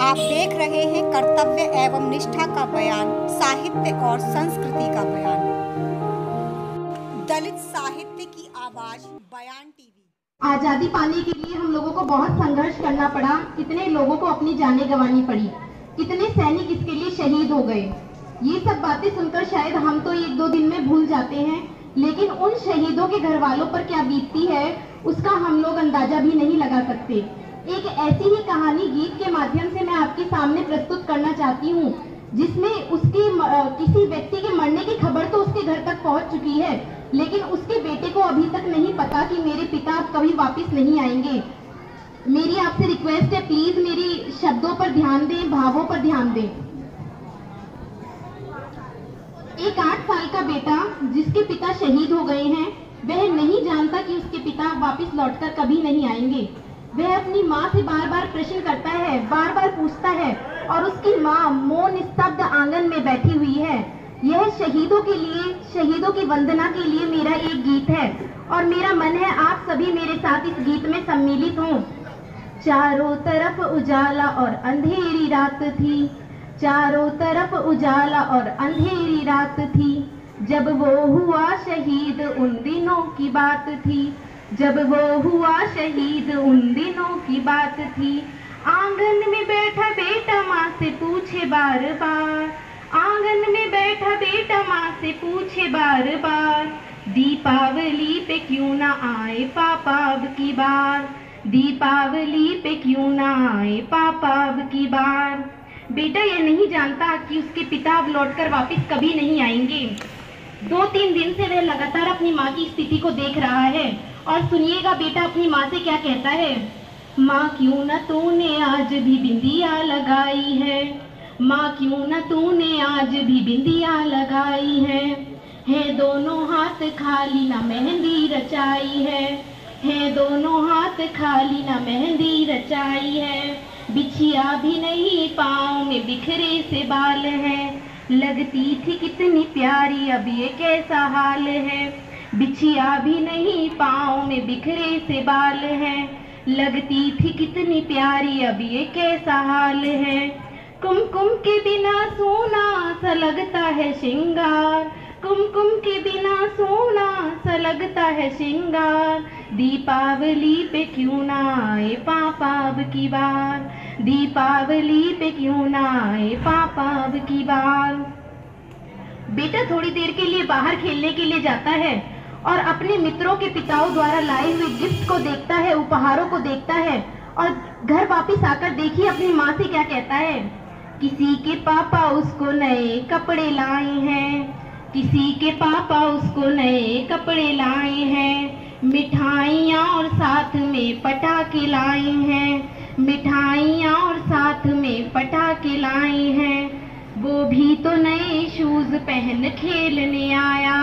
आप देख रहे हैं कर्तव्य एवं निष्ठा का बयान, साहित्य और संस्कृति का बयान। दलित साहित्य की आवाज़, बयान टीवी। आज़ादी पाने के लिए हम लोगों को बहुत संघर्ष करना पड़ा। कितने लोगों को अपनी जाने गंवानी पड़ी। कितने सैनिक इसके लिए शहीद हो गए। ये सब बातें सुनकर शायद हम तो एक दो दिन में भूल जाते हैं। लेकिन उन शहीदों के घर वालों पर क्या बीतती है, उसका हम लोग अंदाज़ा भी नहीं लगा सकते। एक ऐसी ही कहानी गीत के माध्यम से मैं आपके सामने प्रस्तुत करना चाहती हूँ, जिसमें उसके किसी व्यक्ति के मरने की खबर तो उसके घर तक पहुँच चुकी है, लेकिन उसके बेटे को अभी तक नहीं पता कि मेरे पिता अब कभी वापस नहीं आएँगे। मेरी आपसे रिक्वेस्ट है, प्लीज़ मेरी शब्दों पर ध्यान दें, भावों पर ध्यान दें। एक आठ साल का बेटा, जिसके पिता शहीद हो गए हैं, वह नहीं जानता कि उसके पिता वापस लौटकर कभी नहीं आएँगे। वह अपनी माँ से बार बार प्रश्न करता है बार बार पूछता है और उसकी माँ मौन निस्तब्ध आँगन में बैठी हुई है। यह शहीदों के लिए, शहीदों की वंदना के लिए मेरा एक गीत है और मेरा मन है आप सभी मेरे साथ इस गीत में सम्मिलित हों। चारों तरफ़ उजाला और अंधेरी रात थी। चारों तरफ़ उजाला और अंधेरी रात थी। जब वो हुआ शहीद, उन दिनों की बात थी। जब वो हुआ शहीद, उन दिनों की बात थी। आँगन में बैठा बेटा माँ से पूछे बार बार। आँगन में बैठा बेटा माँ से पूछे बार बार। दीपावली पे क्यों ना आए पापा अब की बार? दीपावली पे क्यों ना आए पापा अब की बार? बेटा ये नहीं जानता कि उसके पिता अब लौटकर वापस कभी नहीं आएँगे। दो तीन दिन से वह लगातार अपनी माँ की स्थिति को देख रहा है। और सुनिएगा बेटा, अपनी माँ से क्या कहता है? माँ, क्यों न तूने आज भी बिंदिया लगाई है? माँ, क्यों न तूने आज भी बिंदिया लगाई है? है दोनों हाथ खाली ना मेहंदी रचाई है? है दोनों हाथ खाली ना मेहंदी रचाई है? बिछिया भी नहीं, पाँव में बिखरे से बाल है। लगती थी कितनी प्यारी, अब ये कैसा हाल है? बिछिया भी नहीं, पाँव में बिखरे से बाल है। लगती थी कितनी प्यारी, अब ये कैसा हाल है? कुमकुम के बिना सोना सा लगता है श्रृंगार। कुमकुम के बिना सोना सा लगता है श्रृंगार। दीपावली पे क्यों ना आए पापा अब की बार? दीपावली पे क्यों ना आए पापा अब की बार? बेटा थोड़ी देर के लिए बाहर खेलने के लिए जाता है। और अपने मित्रों के पिताओं द्वारा लाए हुए गिफ्ट को देखता है, उपहारों को देखता है और घर वापिस आकर देखिए अपनी माँ से क्या कहता है। किसी के पापा उसको नए कपड़े लाए हैं, किसी के पापा उसको नए कपड़े लाए हैं, मिठाइयाँ और साथ में पटाखे लाए हैं, मिठाइयाँ और साथ में पटाखे लाए हैं। वो भी तो नए शूज़ पहन खेलने आया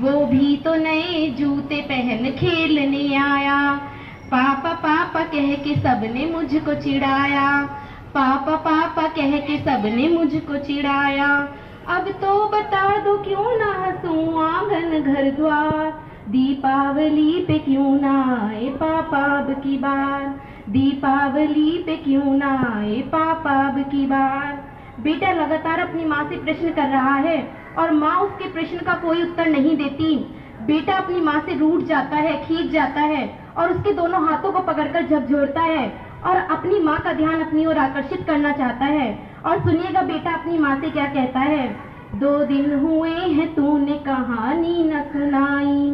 वो भी तो नए जूते पहन खेलने आया। पापा पापा कह के सबने मुझको चिढ़ाया। पापा पापा कह के सबने मुझको चिढ़ाया। अब तो बता दो क्यों ना हंसूं आँगन घर द्वार? दीपावली पे क्यों ना आए पापा अब की बार? दीपावली पे क्यों ना आए पापा अब की बार? बेटा लगातार अपनी माँ से प्रश्न कर रहा है और माँ उसके प्रश्न का कोई उत्तर नहीं देती। बेटा अपनी माँ से रूठ जाता है, खींच जाता है और उसके दोनों हाथों को पकड़कर झकझोरता है और अपनी माँ का ध्यान अपनी ओर आकर्षित करना चाहता है। और सुनिएगा, बेटा अपनी माँ से क्या कहता है? दो दिन हुए हैं तूने कहानी न सुनाई।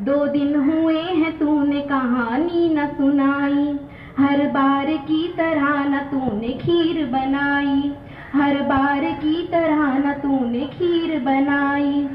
दो दिन हुए हैं तूने कहानी न सुनाई। हर बार की तरह न तूने खीर बनाई। हर बार की तरह न तूने खीर बनाई।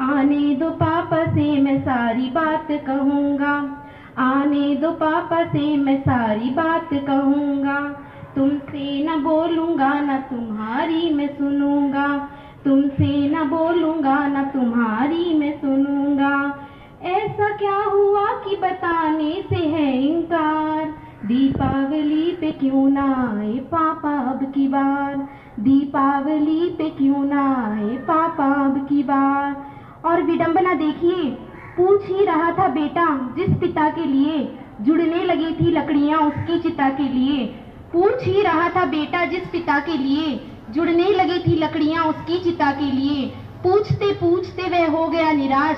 आने दो पापा से मैं सारी बात कहूँगा। आने दो पापा से मैं सारी बात कहूँगा। तुमसे न बोलूँगा, न तुम्हारी मैं सुनूँगा। तुमसे न बोलूँगा, न तुम्हारी मैं सुनूँगा। ऐसा क्या हुआ कि बताने से है इनकार? दीपावली पे क्यों ना आए पापा अब की बार? दीपावली पे क्यों ना आए पापा अब की बार? और विडंबना देखिए, पूछ ही रहा था बेटा, जिस पिता के लिए जुड़ने लगी थी लकड़ियाँ उसकी चिता के लिए। पूछ ही रहा था बेटा, जिस पिता के लिए जुड़ने लगी थी लकड़ियाँ उसकी चिता के लिए। पूछते पूछते वह हो गया निराश।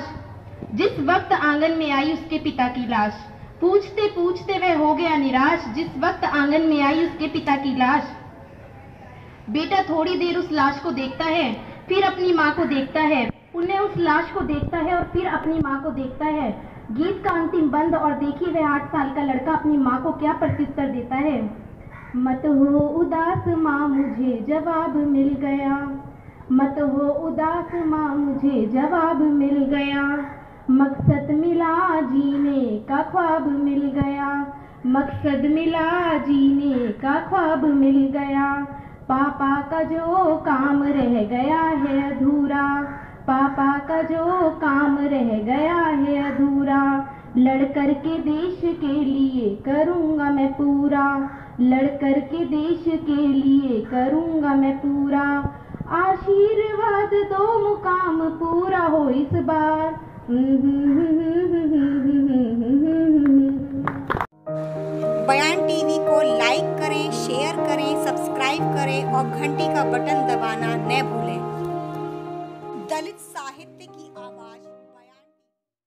जिस वक्त आँगन में आई उसके पिता की लाश। पूछते पूछते वह हो गया निराश। जिस वक्त आँगन में आई उसके पिता की लाश। बेटा थोड़ी देर उस लाश को देखता है, फिर अपनी माँ को देखता है। उन्हें उस लाश को देखता है और फिर अपनी माँ को देखता है। गीत का अंतिम बंद और देखिए वह आठ साल का लड़का अपनी माँ को क्या प्रत्युत्तर देता है? मत हो उदास माँ, मुझे जवाब मिल गया। मत हो उदास माँ, मुझे जवाब मिल गया। मकसद मिला जीने का ख्वाब मिल गया। मकसद मिला जीने का ख्वाब मिल गया। पापा का जो काम रह गया है अधूरा, पापा का जो काम रह गया है अधूरा लड़कर के देश के लिए करूँगा मैं पूरा लड़कर के देश के लिए करूँगा मैं पूरा। आशीर्वाद दो मुकाम पूरा हो इस बार। बयान टीवी को लाइक करें, शेयर करें, सब्सक्राइब करें और घंटी का बटन दबाना न भूलें।